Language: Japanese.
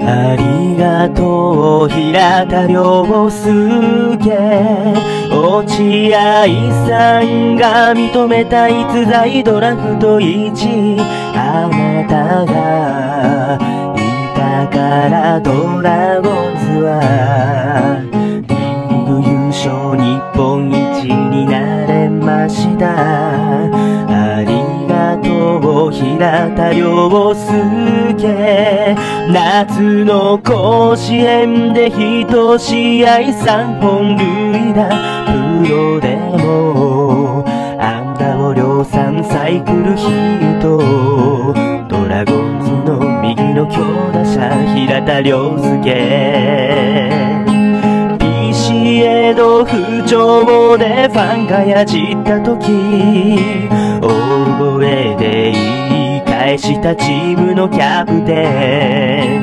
ありがとう平田良介。落合さんが認めた逸材ドラフト1あなたがいたからドラゴンズはリーグ優勝日本一になれました。平田良介夏の甲子園で一試合三本塁打。プロでもアンダを量産サイクルヒート。ドラゴンズの右の強打者平田良介。ピシエド不調でファンがやじった時。返したチームのキャプテン。